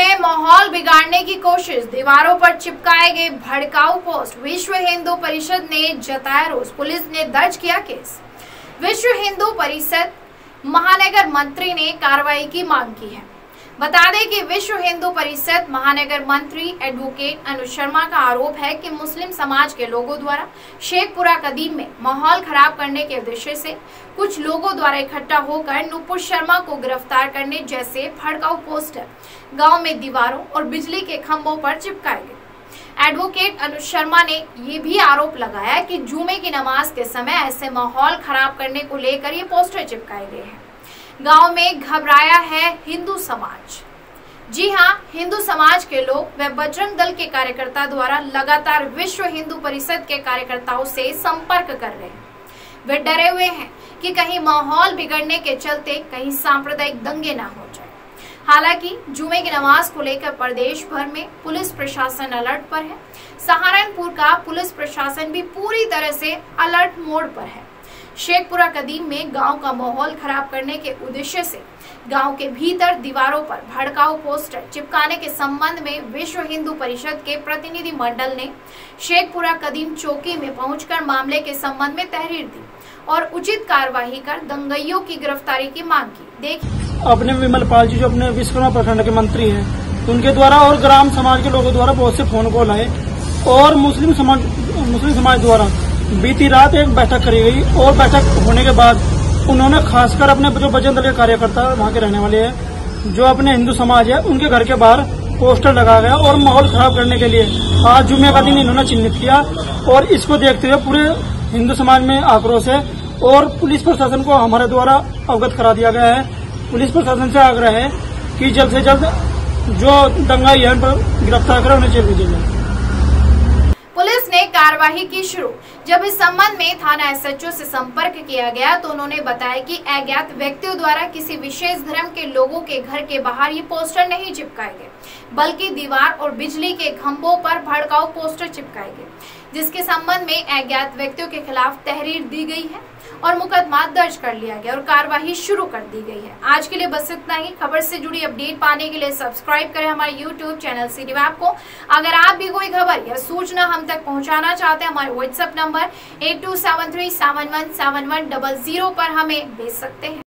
में माहौल बिगाड़ने की कोशिश। दीवारों पर चिपकाए गए भड़काऊ पोस्ट। विश्व हिंदू परिषद ने जताया रोष। पुलिस ने दर्ज किया केस। विश्व हिंदू परिषद महानगर मंत्री ने कार्रवाई की मांग की है। बता दें कि विश्व हिंदू परिषद महानगर मंत्री एडवोकेट अनु शर्मा का आरोप है कि मुस्लिम समाज के लोगों द्वारा शेखपुरा कदीम में माहौल खराब करने के उद्देश्य से कुछ लोगों द्वारा इकट्ठा होकर नुपुर शर्मा को गिरफ़्तार करने जैसे भड़काऊ पोस्टर गाँव में दीवारों और बिजली के खंभों पर चिपकाए गए। एडवोकेट अनुज शर्मा ने ये भी आरोप लगाया कि जुमे की नमाज़ के समय ऐसे माहौल खराब करने को लेकर ये पोस्टर चिपकाए गए हैं। गाँव में घबराया है हिंदू समाज। जी हाँ हिंदू समाज के लोग व बजरंग दल के कार्यकर्ता द्वारा लगातार विश्व हिंदू परिषद के कार्यकर्ताओं से संपर्क कर रहे हैं। वे डरे हुए हैं कि कहीं माहौल बिगड़ने के चलते कहीं सांप्रदायिक दंगे ना हो जाए। हालाँकि जुमे की नमाज़ को लेकर प्रदेश भर में पुलिस प्रशासन अलर्ट पर है। सहारनपुर का पुलिस प्रशासन भी पूरी तरह से अलर्ट मोड पर है। शेखपुरा कदीम में गाँव का माहौल खराब करने के उद्देश्य से गाँव के भीतर दीवारों पर भड़काऊ पोस्टर चिपकाने के संबंध में विश्व हिंदू परिषद के प्रतिनिधि मंडल ने शेखपुरा कदीम चौकी में पहुंचकर मामले के संबंध में तहरीर दी और उचित कार्यवाही कर दंगइयों की गिरफ्तारी की मांग की। देखिए अपने विमल पाल जी जो अपने विश्वकर्मा प्रखंड के मंत्री हैं, उनके द्वारा और ग्राम समाज के लोगों द्वारा बहुत से फ़ोन कॉल आए और मुस्लिम समाज मुस्लिम समाज द्वारा बीती रात एक बैठक करी गई और बैठक होने के बाद उन्होंने खासकर अपने जो बजरंग दल के कार्यकर्ता वहाँ के रहने वाले हैं, जो अपने हिंदू समाज है, उनके घर के बाहर पोस्टर लगाया गया और माहौल खराब करने के लिए आज जुम्मे का दिन इन्होंने चिन्हित किया और इसको देखते हुए पूरे हिंदू समाज में आक्रोश है और पुलिस प्रशासन को हमारे द्वारा अवगत करा दिया गया है। पुलिस प्रशासन से आग्रह है कि जल्द से जल्द जो दंगाई है, उन पर गिरफ़्तार कर, उन्हें जेल भेजा जाए। पुलिस ने कार्यवाही की शुरू। जब इस संबंध में थाना एसएचओ से संपर्क किया गया तो उन्होंने बताया कि अज्ञात व्यक्तियों द्वारा किसी विशेष धर्म के लोगों के घर के बाहर ये पोस्टर नहीं चिपकाए गए, बल्कि दीवार और बिजली के खम्भों पर भड़काऊ पोस्टर चिपकाए गए, जिसके संबंध में अज्ञात व्यक्तियों के खिलाफ तहरीर दी गई है। और मुकदमा दर्ज कर लिया गया और कार्यवाही शुरू कर दी गई है। आज के लिए बस इतना ही। खबर से जुड़ी अपडेट पाने के लिए सब्सक्राइब करें हमारे यूट्यूब चैनल सी वैब को। अगर आप भी कोई खबर या सूचना हम तक पहुंचाना चाहते हैं, हमारे व्हाट्सएप नंबर एट पर हमें भेज सकते हैं।